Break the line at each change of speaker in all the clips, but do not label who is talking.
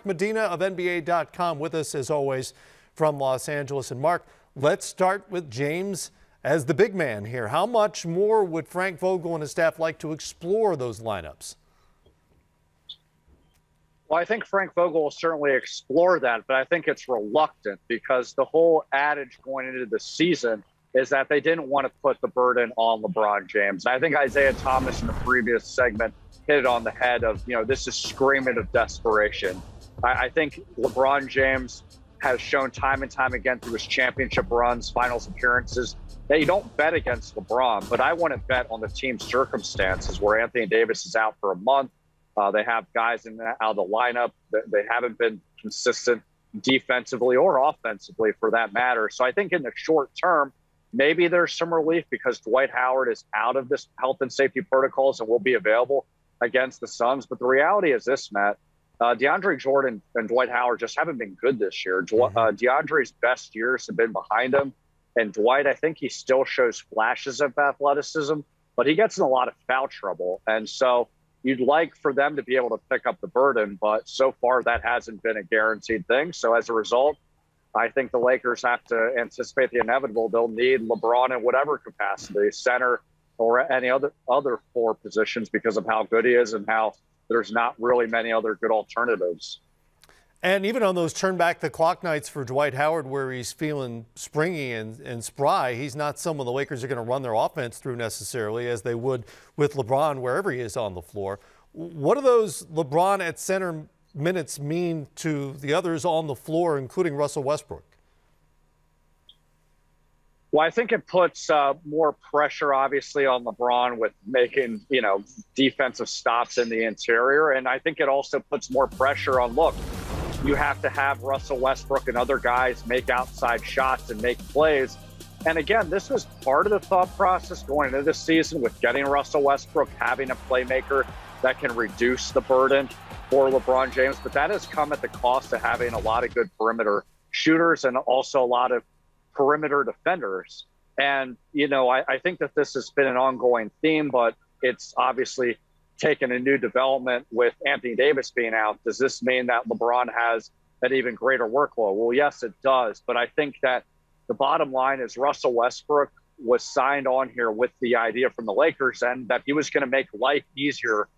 Mark Medina of NBA.com with us as always from Los Angeles. And Mark, let's start with James as the big man here. How much more would Frank Vogel and his staff like to explore those lineups?
Well, I think Frank Vogel will certainly explore that, but I think it's reluctant because the whole adage going into the season is that they didn't want to put the burden on LeBron James. And I think Isaiah Thomas in the previous segment hit it on the head of, you know, this is screaming of desperation. I, I think LeBron James has shown time and time again through his championship runs, finals appearances, that you don't bet against LeBron, but I want to bet on the team's circumstances where Anthony Davis is out for a month uh, they have guys in out of the lineup. that They haven't been consistent defensively or offensively for that matter. So I think in the short term, maybe there's some relief because Dwight Howard is out of this health and safety protocols and will be available against the Suns. But the reality is this, Matt. Uh, DeAndre Jordan and Dwight Howard just haven't been good this year. Mm-hmm. Uh, DeAndre's best years have been behind him. And Dwight, I think he still shows flashes of athleticism, but he gets in a lot of foul trouble. And so you'd like for them to be able to pick up the burden, but so far that hasn't been a guaranteed thing. So as a result, I think the Lakers have to anticipate the inevitable. They'll need LeBron in whatever capacity, center or any other other four positions because of how good he is and how there's not really many other good alternatives.
And even on those turn back the clock nights for Dwight Howard, where he's feeling springy and, and spry, he's not someone the Lakers are going to run their offense through necessarily as they would with LeBron wherever he is on the floor. What do those LeBron at center minutes mean to the others on the floor, including Russell Westbrook?
Well, I think it puts uh, more pressure, obviously, on LeBron with making you know defensive stops in the interior, and I think it also puts more pressure on look you have to have Russell Westbrook and other guys make outside shots and make plays. And again, this was part of the thought process going into this season with getting Russell Westbrook, having a playmaker that can reduce the burden for LeBron James. But that has come at the cost of having a lot of good perimeter shooters and also a lot of perimeter defenders. And, you know, I, I think that this has been an ongoing theme, but it's obviously taken a new development with Anthony Davis being out. Does this mean that LeBron has an even greater workload? Well, yes, it does. But I think that the bottom line is Russell Westbrook was signed on here with the idea from the Lakers and that he was going to make life easier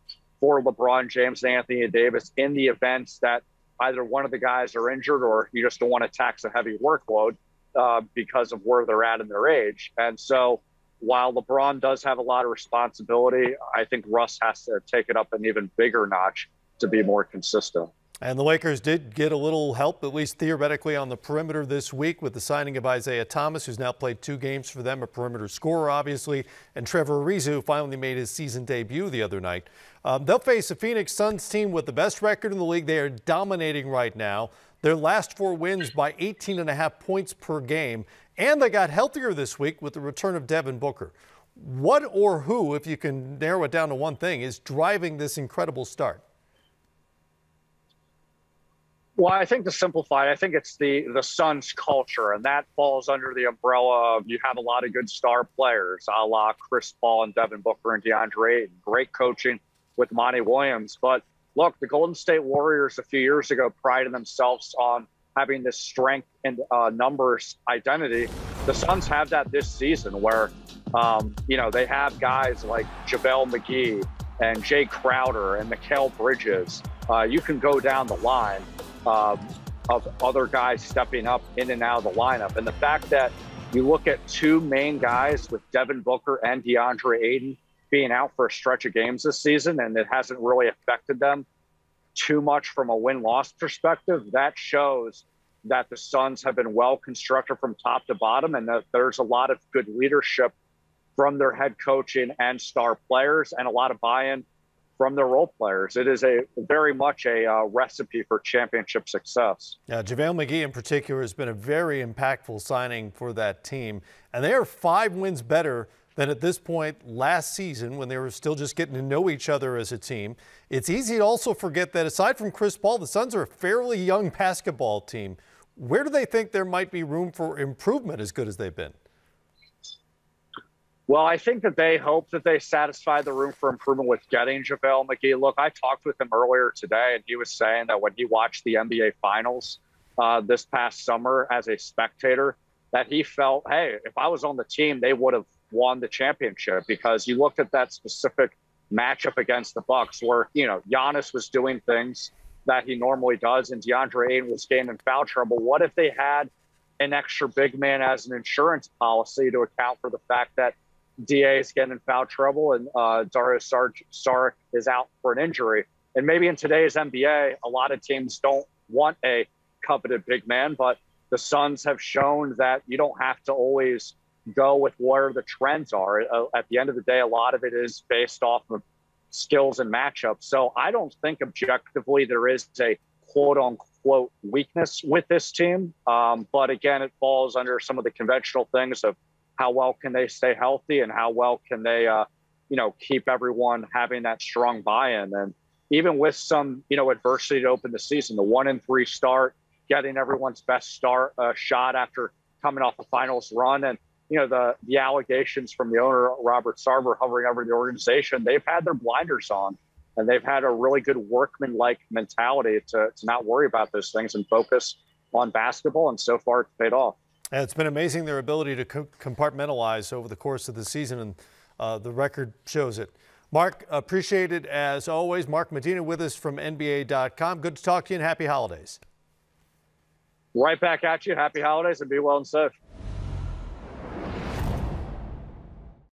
for LeBron James and Anthony Davis in the events that either one of the guys are injured or you just don't want to tax a heavy workload uh, because of where they're at in their age. And so while LeBron does have a lot of responsibility, I think Russ has to take it up an even bigger notch to be more consistent.
And the Lakers did get a little help, at least theoretically, on the perimeter this week with the signing of Isaiah Thomas, who's now played two games for them, a perimeter scorer, obviously, and Trevor Ariza, who finally made his season debut the other night. Um, they'll face a Phoenix Suns team with the best record in the league. They are dominating right now. Their last four wins by 18 and a half points per game. And they got healthier this week with the return of Devin Booker. What or who, if you can narrow it down to one thing, is driving this incredible start?
Well, I think to simplify, I think it's the the Suns culture, and that falls under the umbrella of you have a lot of good star players, a la Chris Paul and Devin Booker and DeAndre, and great coaching with Monty Williams. But look, the Golden State Warriors a few years ago prided themselves on having this strength and uh, numbers identity. The Suns have that this season where, um, you know, they have guys like JaVale McGee and Jae Crowder and Mikal Bridges. Uh, you can go down the line um, of other guys stepping up in and out of the lineup. And the fact that you look at two main guys with Devin Booker and DeAndre Ayton being out for a stretch of games this season, and it hasn't really affected them too much from a win loss perspective, that shows that the Suns have been well constructed from top to bottom and that there's a lot of good leadership from their head coaching and star players and a lot of buy in from their role players. It is a very much a uh, recipe for championship success.
Yeah, JaVale McGee in particular has been a very impactful signing for that team, and they are five wins better than at this point last season when they were still just getting to know each other as a team. It's easy to also forget that aside from Chris Paul, the Suns are a fairly young basketball team. Where do they think there might be room for improvement as good as they've been?
Well, I think that they hope that they satisfy the room for improvement with getting JaVale McGee. Look, I talked with him earlier today, and he was saying that when he watched the NBA Finals uh, this past summer as a spectator, that he felt, hey, if I was on the team, they would have won the championship because you looked at that specific matchup against the Bucks where, you know, Giannis was doing things that he normally does and DeAndre Ayton was getting in foul trouble. What if they had an extra big man as an insurance policy to account for the fact that DA is getting in foul trouble and uh, Dario Saric is out for an injury? And maybe in today's NBA, a lot of teams don't want a coveted big man, but the Suns have shown that you don't have to always go with where the trends are. Uh, at the end of the day, a lot of it is based off of skills and matchups. So I don't think objectively there is a quote unquote weakness with this team. Um, but again, it falls under some of the conventional things of how well can they stay healthy and how well can they, uh, you know, keep everyone having that strong buy-in. And even with some, you know, adversity to open the season, the one and three start, getting everyone's best start uh, shot after coming off a finals run, and you know the the allegations from the owner Robert Sarver hovering over the organization, they've had their blinders on, and they've had a really good workman-like mentality to to not worry about those things and focus on basketball. And so far, it's paid off.
And it's been amazing their ability to compartmentalize over the course of the season, and uh, the record shows it. Mark, appreciate it as always. Mark Medina with us from NBA.com. Good to talk to you and happy holidays.
Right back at you. Happy holidays and be well and safe.